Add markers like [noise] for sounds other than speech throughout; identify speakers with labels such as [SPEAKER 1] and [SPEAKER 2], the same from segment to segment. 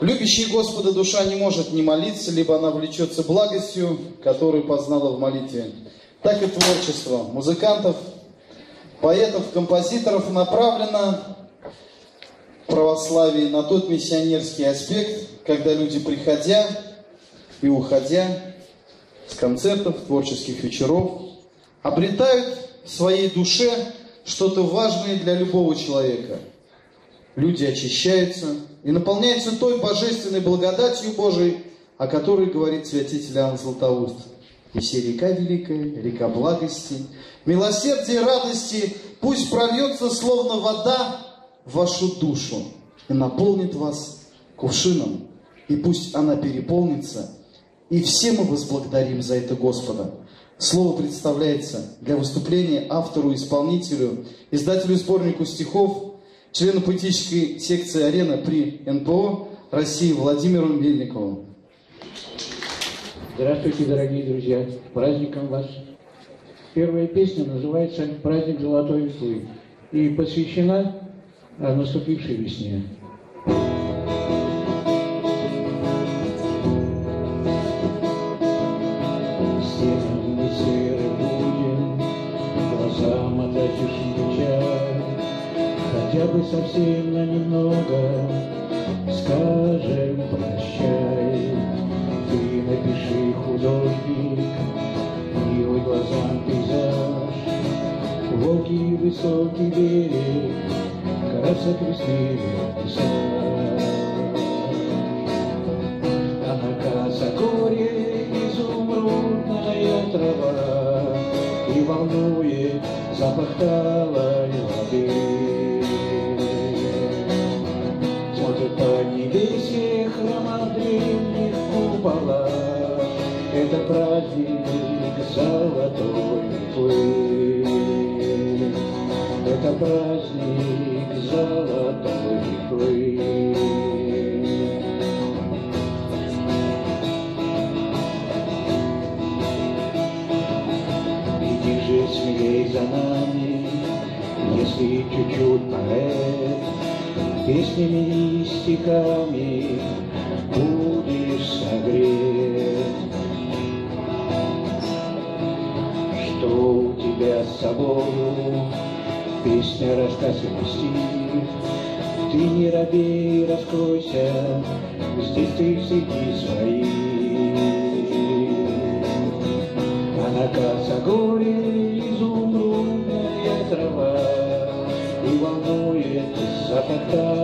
[SPEAKER 1] Любящая Господа душа не может не молиться, либо она влечется благостью, которую познала в молитве. Так и творчество музыкантов, поэтов, композиторов направлено в православии на тот миссионерский аспект, когда люди, приходя и уходя с концертов, творческих вечеров, обретают в своей душе что-то важное для любого человека. Люди очищаются и наполняются той божественной благодатью Божией, о которой говорит святитель Иоанн Златоуст. И все река великая, река благости, милосердия и радости пусть прольется, словно вода, в вашу душу и наполнит вас кувшином. И пусть она переполнится. И все мы возблагодарим за это Господа. Слово представляется для выступления автору, исполнителю, издателю сборнику стихов, члену поэтической секции «Арена» при НПО России Владимиру Мельникову.
[SPEAKER 2] Здравствуйте, дорогие друзья! Праздником вас! Первая песня называется «Праздник золотой весны» и посвящена наступившей весне. Совсем на немного скажем прощай. Ты напиши, художник, милый глазам пейзаж, Волки высокий собою, Песня, рассказ и стих. Ты не робей, раскройся, Здесь ты среди своих. А на Косогоре изумрудная трава И волнует запах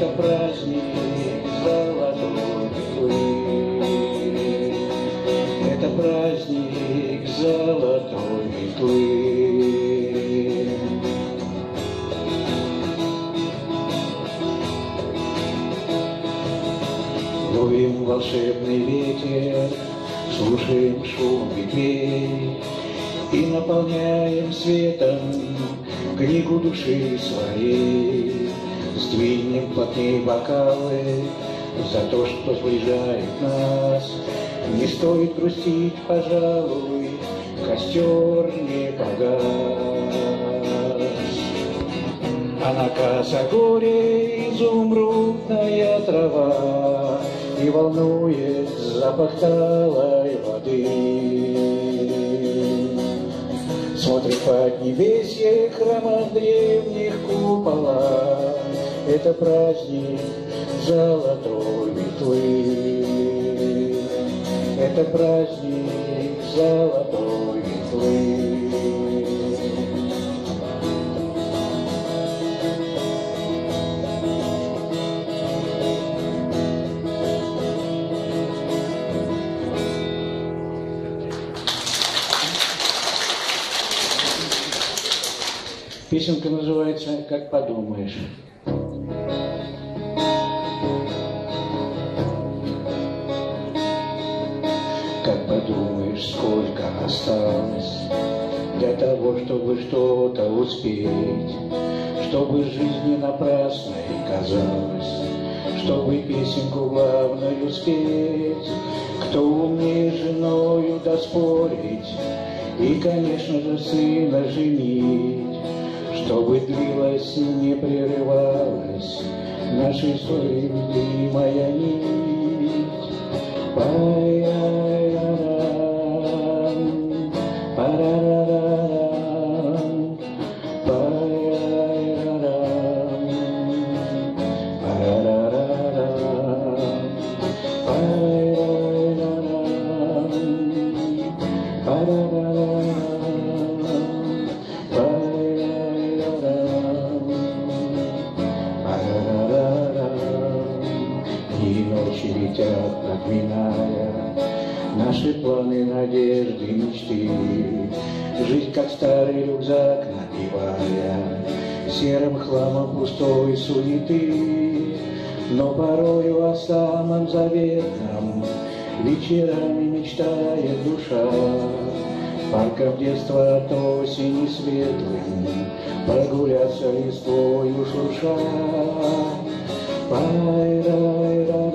[SPEAKER 2] это праздник золотой метлы. Это праздник золотой метлы. Ловим волшебный ветер, слушаем шум ветвей И наполняем светом книгу души своей. Сдвинем плотнее бокалы за то, что сближает нас. Не стоит грустить, пожалуй, костер не погас. А на косогоре изумрудная трава И волнует запах талой воды. Смотрит под небесье храма древних купола это праздник золотой метлы. Это праздник золотой метлы. Песенка называется «Как подумаешь». Сколько осталось для того, чтобы что-то успеть, чтобы жизнь не напрасной казалась, чтобы песенку главную спеть, кто умнее женою доспорить, И, конечно же, сына женить, Чтобы длилась, не прерывалась Нашей судьбимая нить. Пай-яй-рам, Серым хламом пустой суеты Но порою о самом заветном Вечерами мечтает душа. Парком детства от осени светлым Прогуляться листвою шурша. Пай-рай-рай-рам,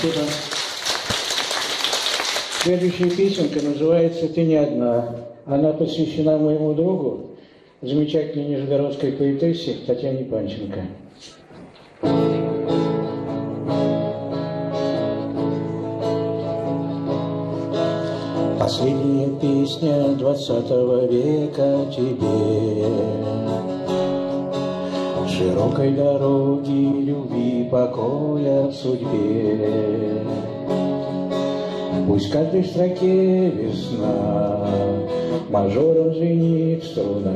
[SPEAKER 2] Спасибо. Следующая песенка называется «Ты не одна». Она посвящена моему другу, замечательной нижегородской поэтессе Татьяне Панченко. Последняя песня двадцатого века тебе Широкой дороги, любви, покоя судьбе. Пусть в каждой строке весна, Мажором звенит струна,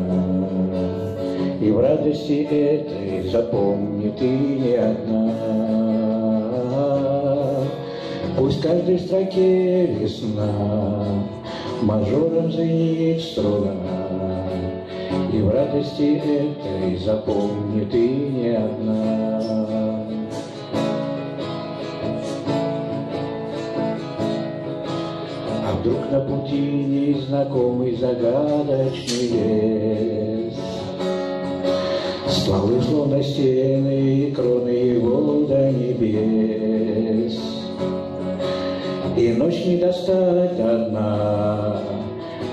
[SPEAKER 2] И в радости этой запомни ты не одна. Пусть в каждой строке весна, Мажором звенит струна, И в радости этой запомни ты не одна. Вдруг на пути незнакомый загадочный лес. Стволы словно стены, и кроны его до небес. И ночь не достать одна,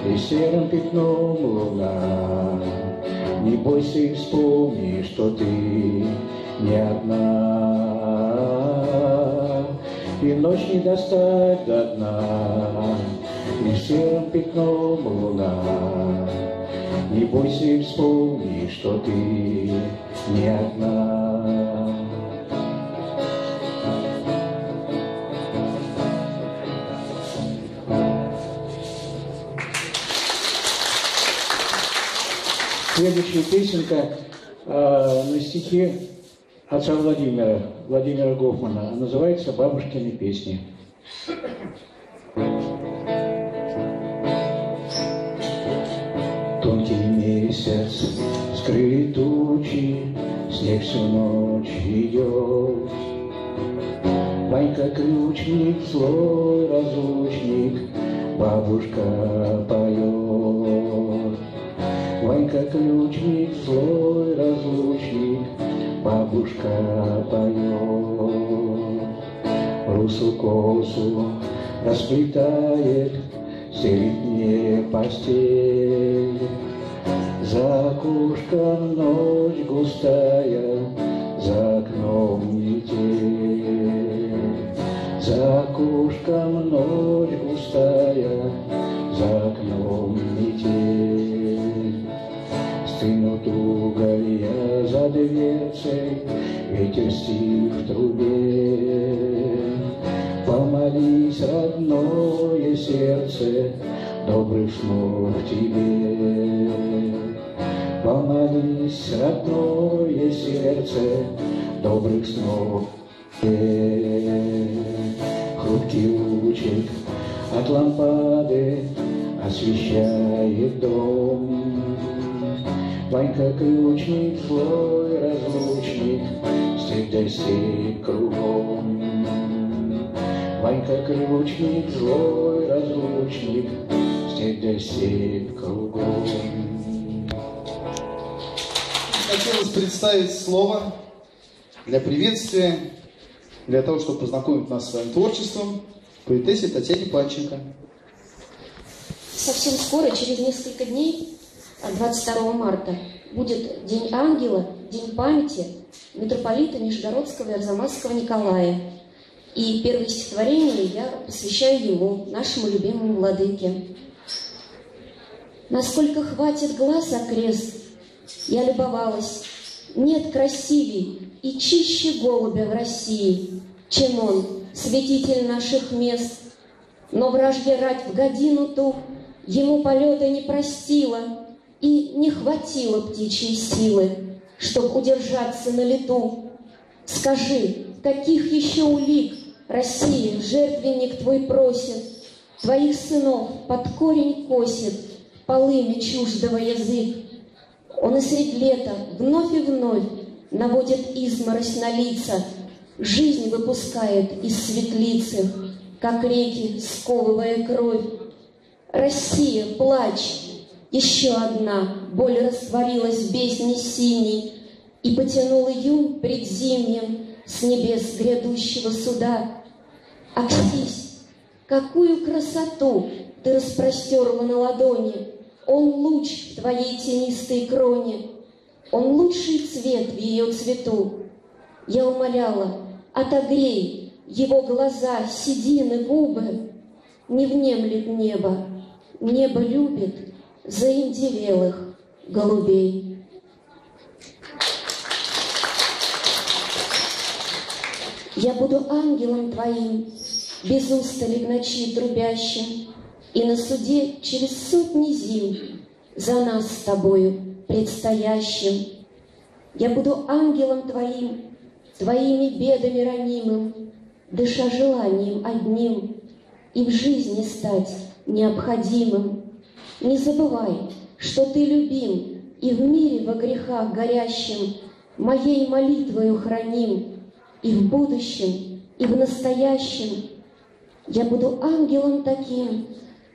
[SPEAKER 2] и серым пятном луна. Не бойся и вспомни, что ты не одна. И ночь не достать до дна Пятном луна Не бойся и вспомни, что ты не одна Следующая песенка э, на стихи отца Владимира, Владимира Гофмана. Называется «Бабушкины песни». Тонкий месяц скрыли тучи, Снег всю ночь идет. Ванька ключник, злой разлучник, Бабушка поет. Ванька ключник, злой разлучник, Бабушка поет. Русу косу расплетает, Стелит мне постель. За окошком ночь густая, За окном метель. За окошком ночь густая, За окном метель. Стынут уголья за дверцей, Ветер стих в трубе. Помолись, родное сердце, Добрых снов тебе. Помолись, родное сердце, Добрых снов тебе.
[SPEAKER 3] лучик от лампады освещает дом. Ванька ключник твой разлучник, степь да кругом. Ванька ключник твой разлучник, степь да кругом.
[SPEAKER 1] Хотелось представить слово для приветствия, для того, чтобы познакомить нас с своим творчеством, поэтессе Татьяне Панченко.
[SPEAKER 4] Совсем скоро, через несколько дней, 22 марта, будет День ангела, День памяти митрополита Нижегородского и Арзамасского Николая. И первое стихотворение я посвящаю ему, нашему любимому владыке. Насколько хватит глаз окрест, я любовалась, нет красивей и чище голубя в России, чем он, светитель наших мест. Но вражья рать в годину ту ему полета не простила и не хватило птичьей силы, чтоб удержаться на лету. Скажи, каких еще улик Россия, жертвенник твой просит, Твоих сынов под корень косит, полыми чуждого язык. Он и средь лета вновь и вновь наводит изморозь на лица, Жизнь выпускает из светлицы, как реки, сковывая кровь. Россия, плачь, еще одна боль растворилась в бездне синей И потянул июнь предзимьем с небес грядущего суда. Окстись, какую красоту ты распростерла на ладони, Он луч в твоей тенистой кроне, Он лучший цвет в ее цвету. Я умоляла, отогрей его глаза, седины, губы, Не внемлет небо, небо любит заиндевелых голубей. Я буду ангелом твоим, без устали в ночи трубящим, И на суде через сотни зим за нас с тобою предстоящим. Я буду ангелом твоим, твоими бедами ранимым, Дыша желанием одним, и в жизни стать необходимым. Не забывай, что ты любим, и в мире во грехах горящим Моей молитвою храним, и в будущем, и в настоящем. Я буду ангелом таким,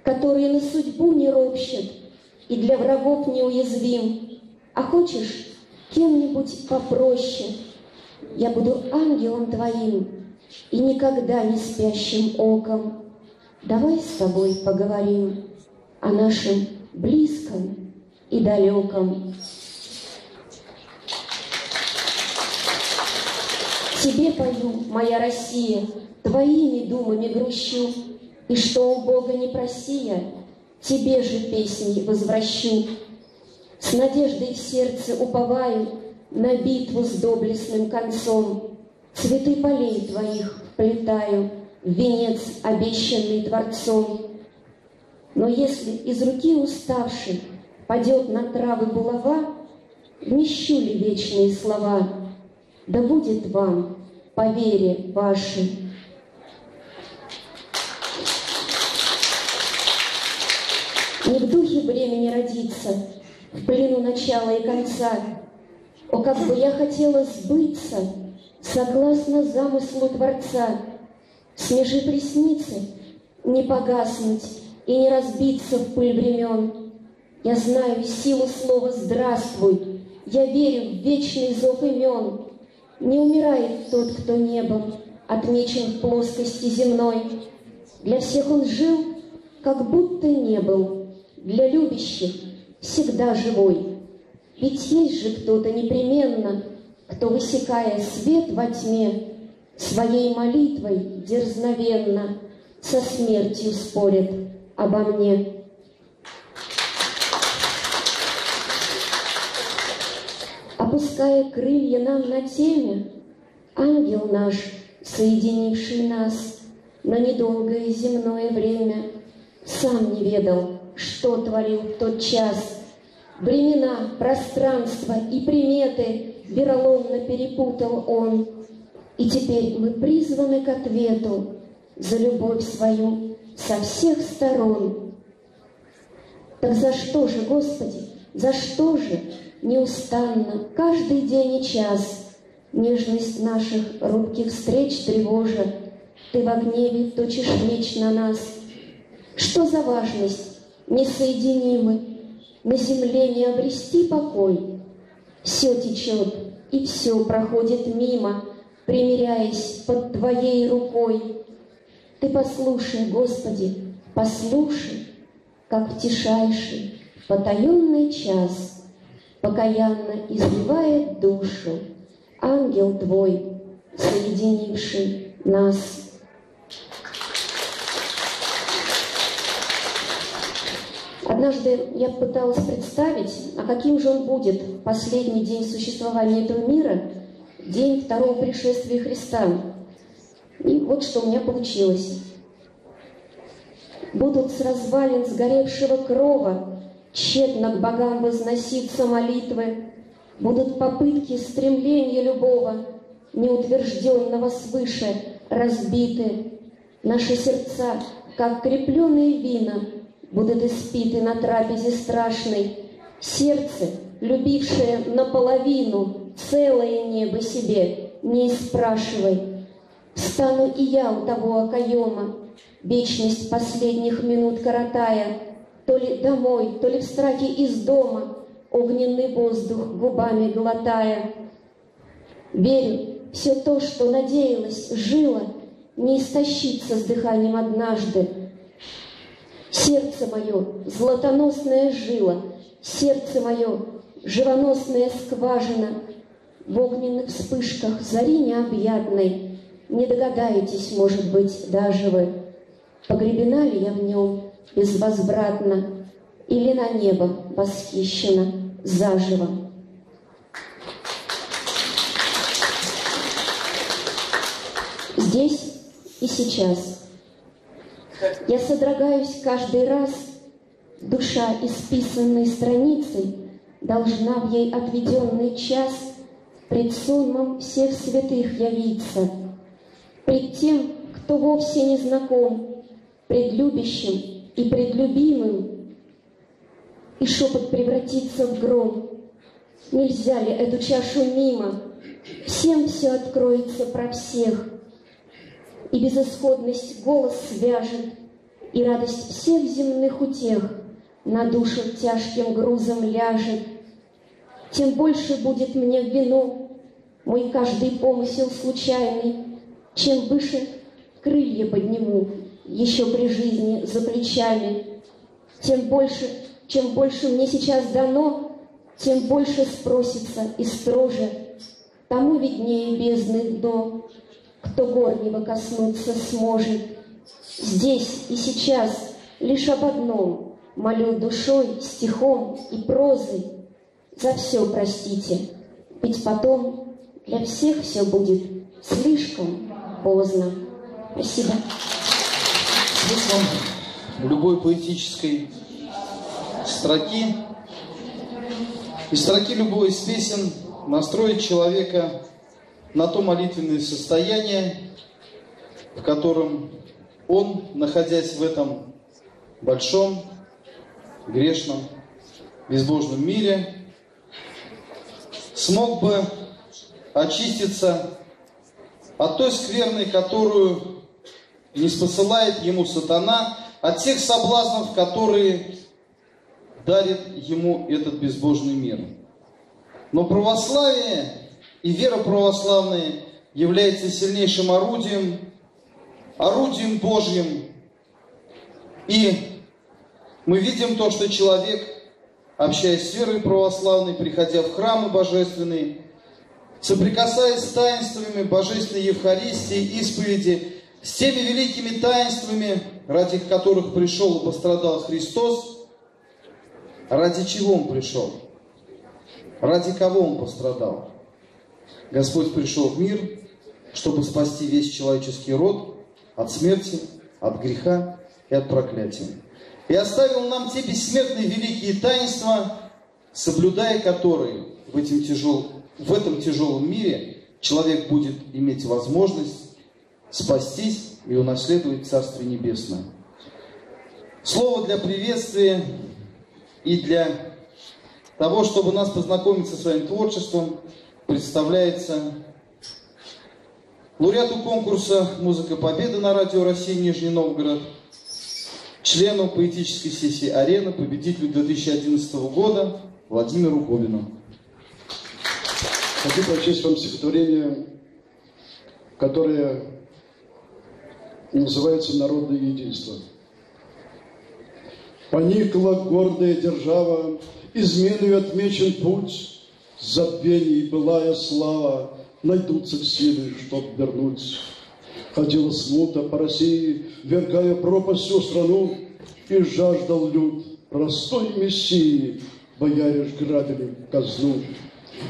[SPEAKER 4] который на судьбу не ропщет и для врагов неуязвим. А хочешь кем-нибудь попроще? Я буду ангелом твоим и никогда не спящим оком. Давай с тобой поговорим о нашем близком и далеком. Тебе пою, моя Россия, твоими думами грущу, И что у Бога не проси я, тебе же песни возвращу. С надеждой в сердце уповаю на битву с доблестным концом. Цветы полей твоих вплетаю в венец, обещанный Творцом. Но если из руки уставший падет на травы булава, Вмещу ли вечные слова, да будет вам по вере вашей. Не в духе времени родиться, в плену начала и конца. О, как бы я хотела сбыться, согласно замыслу Творца, Снежи пресницы, не погаснуть и не разбиться в пыль времен. Я знаю силу слова «здравствуй», я верю в вечный зов имен. Не умирает тот, кто небом отмечен в плоскости земной. Для всех он жил, как будто не был, для любящих всегда живой. Ведь есть же кто-то непременно, кто, высекая свет во тьме, своей молитвой дерзновенно со смертью спорит обо мне. Опуская крылья нам на теме, Ангел наш, соединивший нас На недолгое земное время, Сам не ведал, что творил в тот час. Времена, пространство и приметы Вероломно перепутал он, И теперь мы призваны к ответу за любовь свою со всех сторон. Так за что же, Господи, за что же неустанно каждый день и час Нежность наших робких встреч тревожа, Ты в гневе точишь меч на нас. Что за важность несоединимы, На земле не обрести покой? Все течет, и все проходит мимо, Примиряясь под Твоей рукой. Ты послушай, Господи, послушай, Как в тишайший, потаенный час Покаянно изливает душу ангел Твой, соединивший нас. Однажды я пыталась представить, а каким же он будет последний день существования этого мира, день второго пришествия Христа. И вот что у меня получилось. Будут с развалин сгоревшего крова тщетно к богам возноситься молитвы, Будут попытки стремления любого, неутвержденного свыше, разбиты. Наши сердца, как крепленные вина, будут испиты на трапезе страшной. Сердце, любившее наполовину целое небо себе, не спрашивай. Стану и я у того окоема, вечность последних минут коротая, то ли домой, то ли в страхе из дома, огненный воздух губами глотая. Верю, все то, что надеялась, жила, не истощится с дыханием однажды. Сердце мое, златоносная жила, сердце мое, живоносная скважина, в огненных вспышках зари необъятной, не догадаетесь, может быть, даже вы, погребена ли я в нем безвозвратно, или на небо восхищена заживо. Здесь и сейчас. Я содрогаюсь каждый раз, душа, исписанной страницей, должна в ей отведенный час пред сонмом всех святых явиться, пред тем, кто вовсе не знаком, пред любящим и пред любимым, и шепот превратится в гром. Нельзя ли эту чашу мимо? Всем все откроется про всех. И безысходность голос свяжет, И радость всех земных утех На душу тяжким грузом ляжет. Тем больше будет мне вину Мой каждый помысел случайный, Чем выше крылья подниму Еще при жизни за плечами, Тем больше чем больше мне сейчас дано, тем больше спросится и строже. Тому виднее бездны дно, кто горнего коснуться сможет. Здесь и сейчас лишь об одном молю душой, стихом и прозой. За все простите, ведь потом для всех все будет слишком поздно. Спасибо.
[SPEAKER 1] Смыслом любой поэтической строки. Из строки любой из песен настроить человека на то молитвенное состояние, в котором он, находясь в этом большом, грешном, безбожном мире, смог бы очиститься от той скверной, которую не спосылает ему сатана, от тех соблазнов, которые дарит ему этот безбожный мир. Но православие и вера православная является сильнейшим орудием, орудием Божьим. И мы видим то, что человек, общаясь с верой православной, приходя в храмы божественные, соприкасаясь с таинствами Божественной Евхаристии, исповеди, с теми великими таинствами, ради которых пришел и пострадал Христос – Ради чего Он пришел? Ради кого Он пострадал? Господь пришел в мир, чтобы спасти весь человеческий род от смерти, от греха и от проклятия. И оставил нам те бессмертные великие таинства, соблюдая которые в, этим тяжел, в этом тяжелом мире человек будет иметь возможность спастись и унаследовать Царствие Небесное. Слово для приветствия и для того, чтобы нас познакомить со своим творчеством, представляется лауреату конкурса «Музыка Победы» на радио России Нижний Новгород, члену поэтической сессии «Арена», победителю 2011 года Владимиру Губину.
[SPEAKER 5] Хочу прочесть вам стихотворение, которое называется «Народное единство». Поникла гордая держава, изменою отмечен путь, забвений былая слава, найдутся силы, чтоб вернуть. Ходила смута по России, вергая пропасть всю страну, и жаждал люд простой мессии, бояре грабили казну.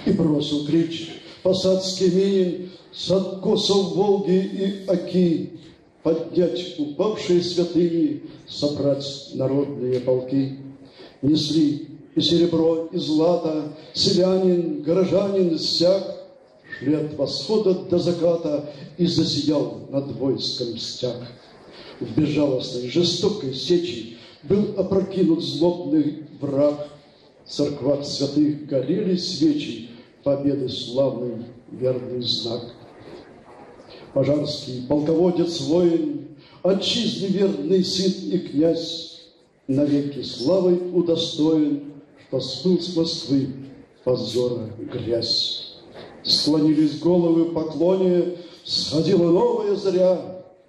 [SPEAKER 5] И бросил крич посадский минин с откосов Волги и Оки, поднять упавшие святыни, собрать народные полки. Несли и серебро, и злато, селянин, горожанин всяк, шли от восхода до заката, и засиял над войском стяг. В безжалостной, жестокой сечи был опрокинут злобный враг. В церквах святых горели свечи, победы славный верный знак. Пожарский, полководец, воин, отчизны верный сын и князь, навеки славой удостоен, смыл с Москвы позора грязь. Склонились головы поклоне, сходила новая заря,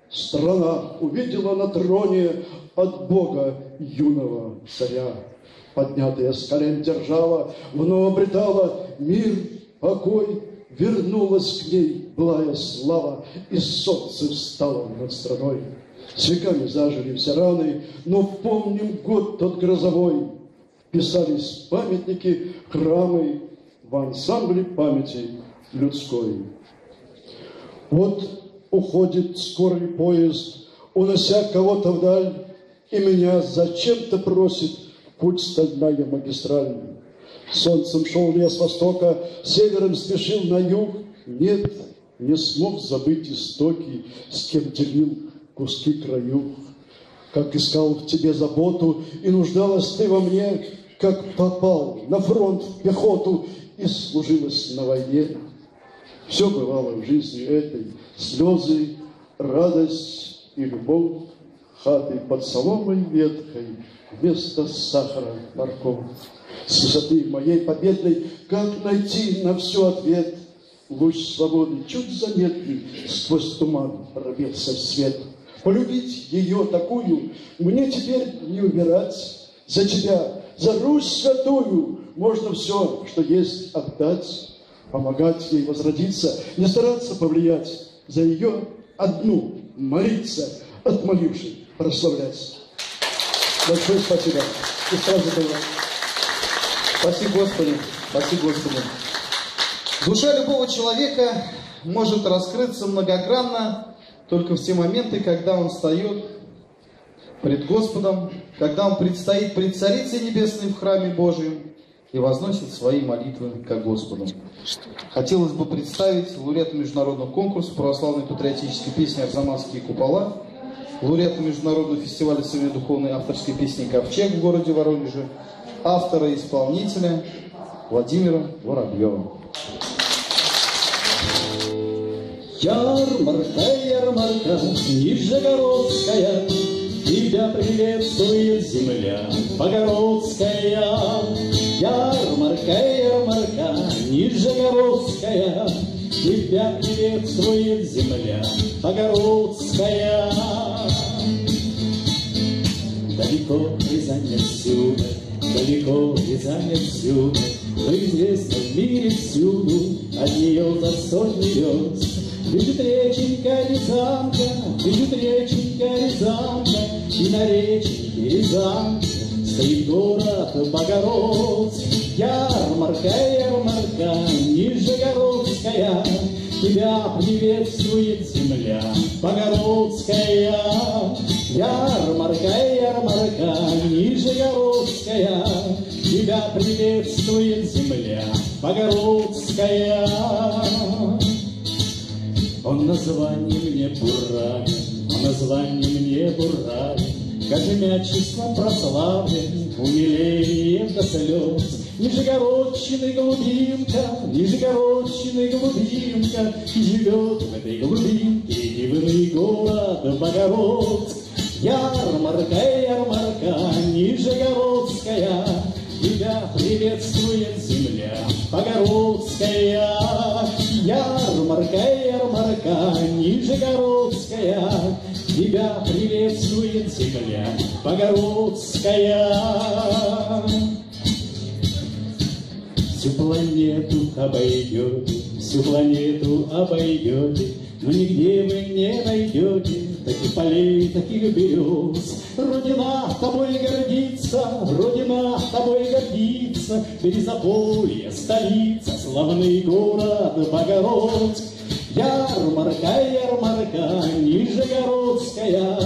[SPEAKER 5] страна увидела на троне от Бога юного царя. Поднятая с колен держава вновь обретала мир, покой, вернулась к ней былая слава, и солнце встало над страной. С веками зажили все раны, но помним год тот грозовой. Писались памятники, храмы в ансамбле памяти людской. Вот уходит скорый поезд, унося кого-то вдаль, и меня зачем-то просит путь стальная магистральная. Солнцем шел лес востока, севером спешил на юг. Нет, не смог забыть истоки, с кем делил куски краю. Как искал в тебе заботу, и нуждалась ты во мне, как попал на фронт в пехоту и служилась на войне. Все бывало в жизни этой, слезы, радость и любовь, хаты под соломой веткой, вместо сахара морковь. С высоты моей победной, как найти на все ответ? Луч свободы, чуть заметный, сквозь туман пробился свет. Полюбить ее такую, мне теперь не умирать. За тебя, за Русь святую, можно все, что есть, отдать. Помогать ей возродиться, не стараться повлиять. За ее одну молиться, отмоливший прославлять. Большое спасибо. И сразу было.
[SPEAKER 1] Спасибо, Господи. Спасибо, Господи. Душа любого человека может раскрыться многогранно только в те моменты, когда он встает пред Господом, когда он предстоит пред Царицей Небесной в храме Божьем и возносит свои молитвы к Господу. Хотелось бы представить лауреата международного конкурса православной патриотической песни «Арзамасские купола», лауреата международного фестиваля современной духовной авторской песни «Ковчег» в городе Воронеже, автора и исполнителя Владимира Воробьева.
[SPEAKER 2] Ярмарка, ярмарка, Нижегородская, Тебя приветствует земля Богородская. Ярмарка, ярмарка, Нижегородская, Тебя приветствует земля Богородская. Далеко Рязань отсюда, далеко Рязань отсюда, Но известно в мире всюду от нее за сотни верст. Бежит реченька Рязанка, бежит реченька Рязанка, И на реченьке Рязанка стоит город Богородск. Ярмарка, ярмарка, Нижегородская, Тебя приветствует земля Богородская. Ярмарка, ярмарка, Нижегородская, Тебя приветствует земля Богородская. Он название мне Буравин, а название мне Буравин, Кожемя числом прославлен, умилением до слез. Нижегородчины голубинка, Нижегородчины голубинка, Живет в этой голубинке дивный город Богородск. Ярмарка, ярмарка, Нижегородская, Тебя приветствует земля Богородская. Ярмарка, ярмарка, Нижегородская, Тебя приветствует земля Богородская. Всю планету обойдете, всю планету обойдете, Но нигде вы не найдете таких полей, таких берез. Родина тобой гордится, Родина тобой гордится, Березополье, столица, славный город Богородск. Ярмарка, ярмарка, Нижегородская,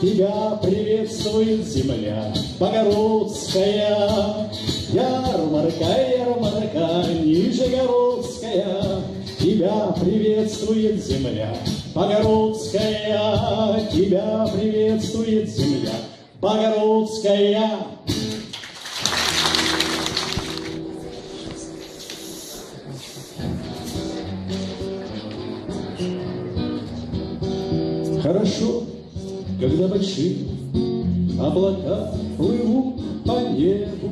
[SPEAKER 2] Тебя приветствует земля Богородская. Ярмарка, ярмарка, Нижегородская, Тебя приветствует земля Богородская, Тебя приветствует земля Богородская. Хорошо, когда большие облака плывут по небу.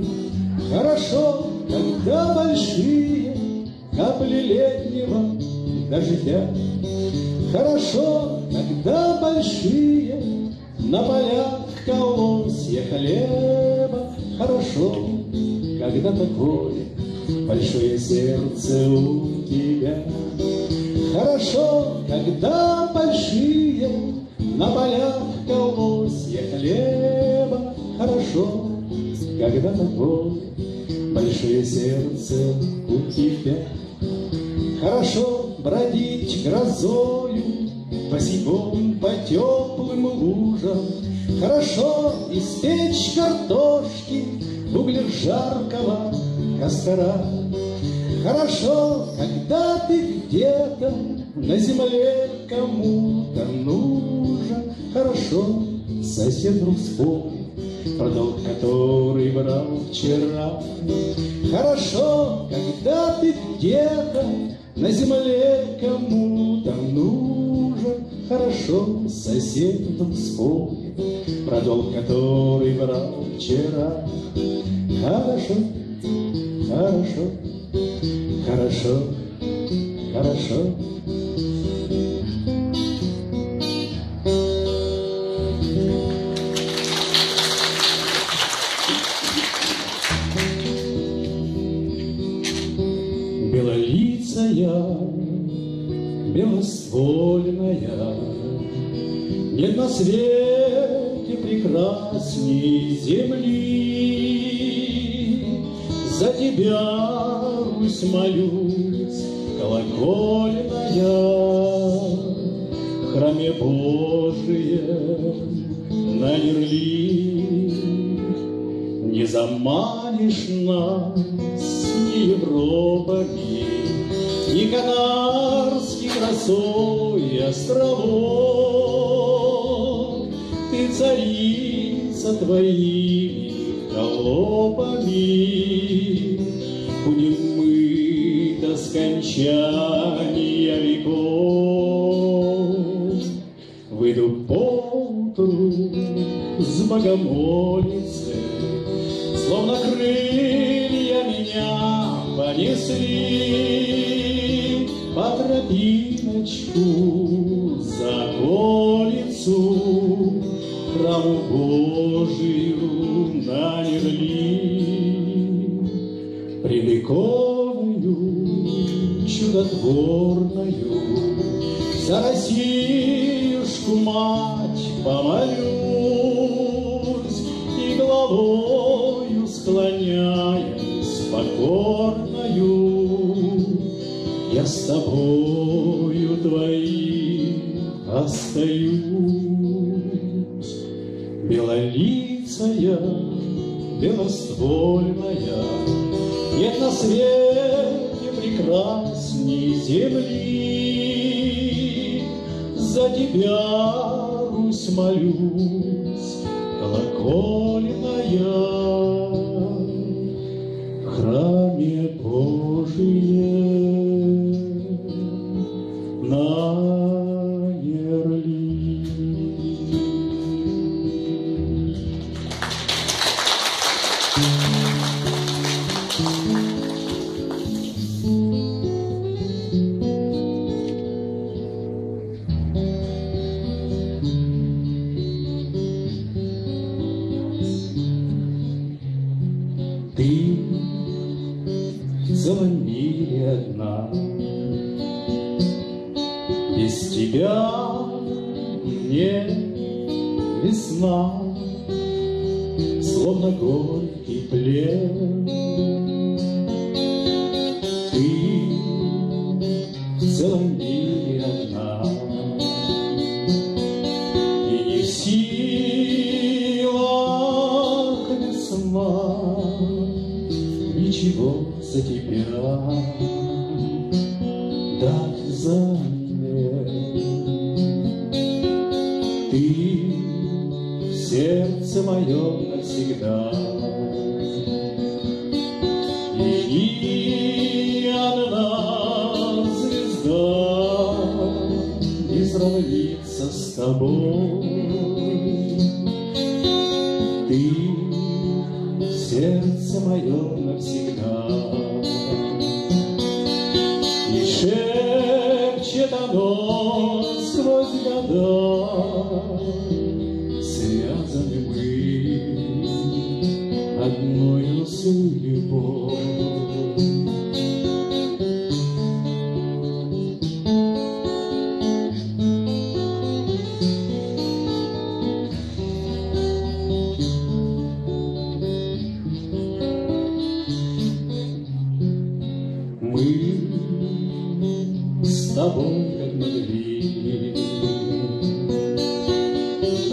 [SPEAKER 2] Хорошо, когда большие капли летнего дождя. Хорошо, когда большие на полях колосья хлеба. Хорошо, когда такое большое сердце у тебя. Хорошо, когда большие на полях колосья хлеба. Хорошо, когда такое большое сердце у тебя. Хорошо бродить грозою босиком по теплым лужам. Хорошо испечь картошки в углях жаркого костра. Хорошо, когда ты где-то на земле кому-то нужен. Хорошо, сосед вдруг вспомнил про долг, который брал вчера. Хорошо, когда ты где-то на земле кому-то нужен. Хорошо, сосед вдруг вспомнил про долг, который брал вчера. Хорошо, хорошо, хорошо, хорошо. Белолицая, белоствольная, Нет на свете прекрасней земли. Тебя, Русь, молюсь, колокольная, В храме Божием на Нерли. Не заманишь нас ни Европами, Ни Канарских росой островов. Ты царица твоими холопами, скончания веков. Выйду поутру с богомолицы, Словно крылья меня понесли По тропиночку за околицу Храму Божию покорною Я с тобою твоим остаюсь. Белолицая, белоствольная, Нет на свете прекрасней земли. За тебя, Русь, молюсь, колокольная,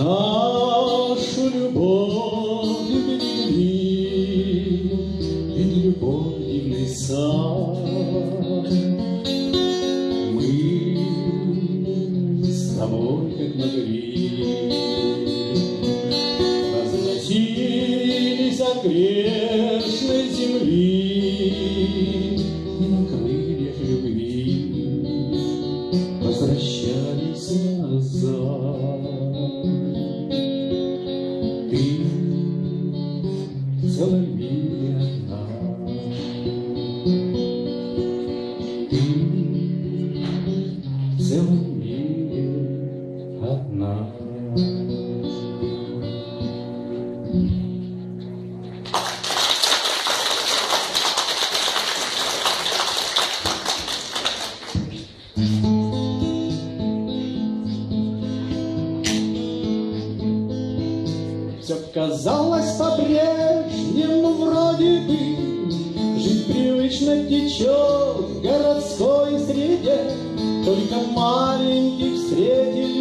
[SPEAKER 2] Oh.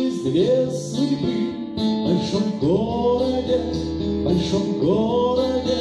[SPEAKER 2] есть две судьбы в большом городе, в большом городе.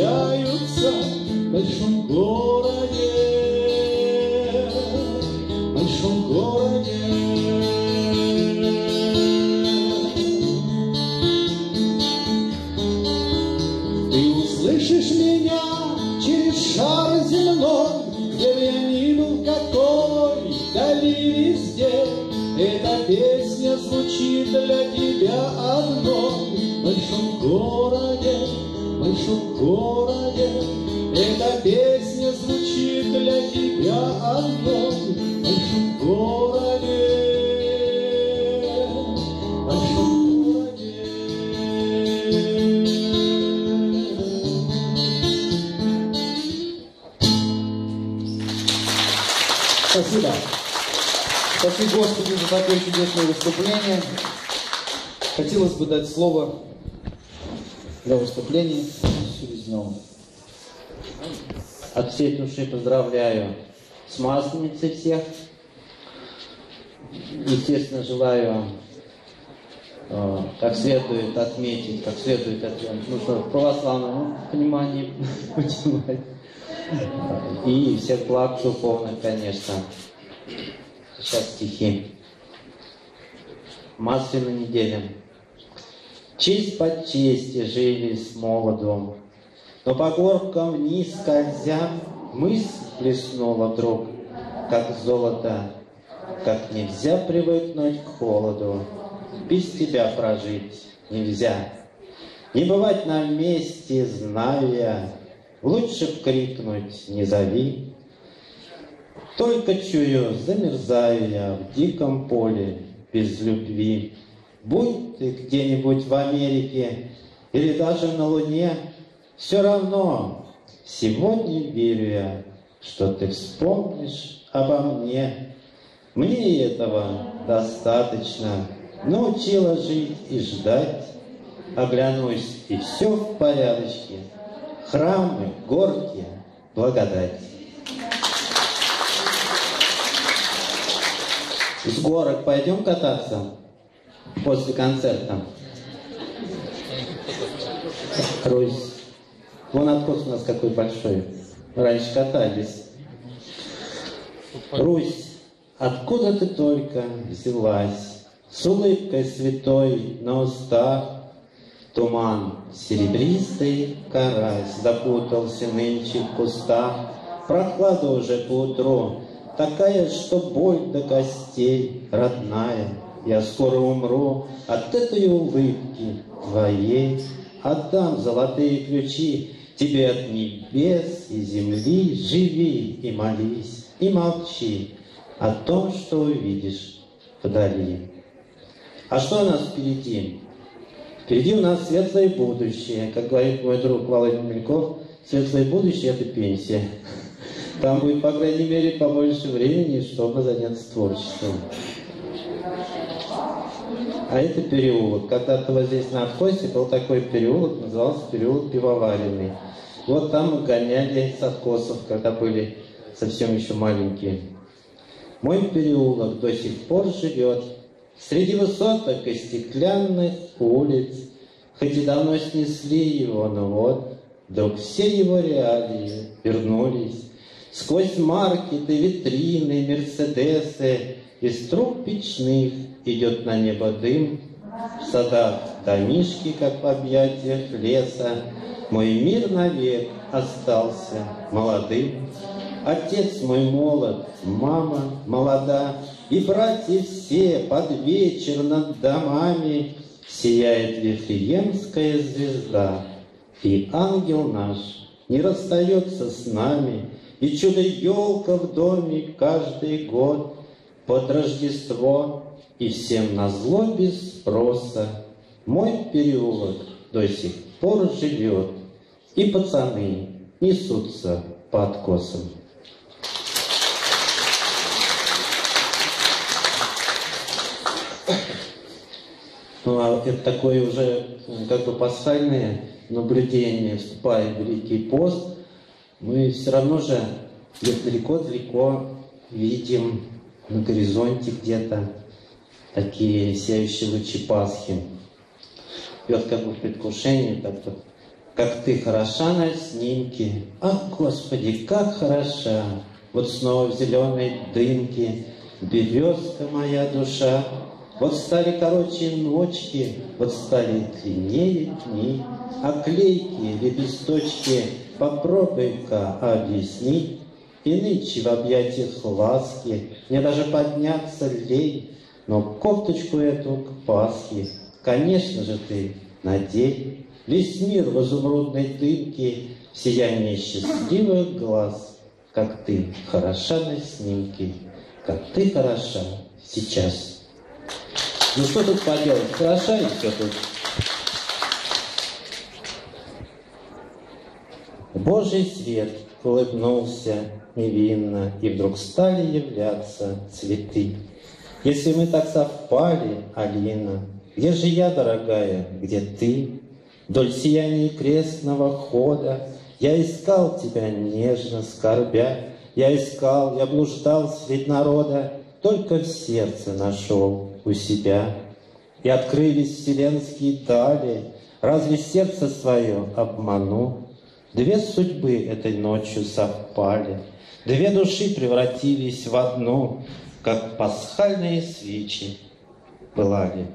[SPEAKER 1] Yeah. За такое чудесное выступление. Хотелось бы дать слово для выступления Селезневу.
[SPEAKER 6] От всей души поздравляю с Масленицей всех. Естественно, желаю э, как следует отметить, как следует отметить, нужно в православном понимании. [laughs] И всех благ духовных, конечно. Сейчас стихи. Масляной неделе. Честь по чести жили с молодом, но по горкам вниз скользя, мысль блеснула вдруг, как золото, как нельзя привыкнуть к холоду, без тебя прожить нельзя. Не бывать на месте, знаю лучше б крикнуть не зови. Только чую, замерзаю я в диком поле без любви. Будь ты где-нибудь в Америке или даже на Луне, все равно сегодня верю я, что ты вспомнишь обо мне. Мне этого достаточно. Научила жить и ждать. Оглянусь, и все в порядочке. Храмы, горки, благодать. С горок пойдем кататься после концерта? Русь. Вон откос у нас какой большой. Раньше катались. Русь, откуда ты только взялась? С улыбкой святой на устах, Туман серебристый карась Запутался нынче в кустах, Прохлада уже поутру, Такая, что боль до костей, родная. Я скоро умру от этой улыбки твоей, Отдам золотые ключи тебе от небес и земли. Живи и молись, и молчи о том, что увидишь вдали. А что у нас впереди? Впереди у нас светлое будущее. Как говорит мой друг Володя Мельков, светлое будущее – это пенсия. Там будет, по крайней мере, побольше времени, чтобы заняться творчеством. А это переулок. Когда-то вот здесь на откосе был такой переулок, назывался переулок Пивоваренный. Вот там мы гоняли с откосов, когда были совсем еще маленькие. Мой переулок до сих пор живет Среди высоток и стеклянных улиц. Хоть и давно снесли его, но вот Вдруг все его реалии вернулись. Сквозь маркеты, витрины, мерседесы Из труб печных идет на небо дым, В садах домишки, как в объятиях леса, Мой мир навек остался молодым. Отец мой молод, мама молода, И братья все под вечер над домами Сияет Вифлеемская звезда, И ангел наш не расстается с нами, И чудо-елка в доме каждый год Под Рождество и всем назло без спроса. Мой переулок до сих пор живет, И пацаны несутся по откосам. Ну, а это такое уже как бы пасхальное наблюдение, вступая в Великий пост, мы все равно же где-то далеко-далеко видим на горизонте где-то такие сияющие лучи Пасхи. И вот как бы в предвкушении, так вот, как ты хороша на снимке, ах, Господи, как хороша, вот снова в зеленой дымке, березка моя душа, Вот стали короче ночки, вот стали длиннее дни, А клейкие лепесточки попробуй-ка объясни. И нынче в объятиях ласки Мне даже подняться лень, Но кофточку эту к Пасхе, Конечно же ты надень. Весь мир в изумрудной дымке, В сиянии счастливых глаз, Как ты хороша на снимке, Как ты хороша сейчас. Ну что тут поделать, хороша и все тут. Божий свет улыбнулся невинно, И вдруг стали являться цветы. Если мы так совпали, Алина, Где же я, дорогая, где ты? Вдоль сияния крестного хода Я искал тебя нежно, скорбя, Я искал, я блуждал средь народа, Только в сердце нашел у себя. И открылись вселенские дали, Разве сердце свое обману? Две судьбы этой ночью совпали, Две души превратились в одну, Как пасхальные свечи пылали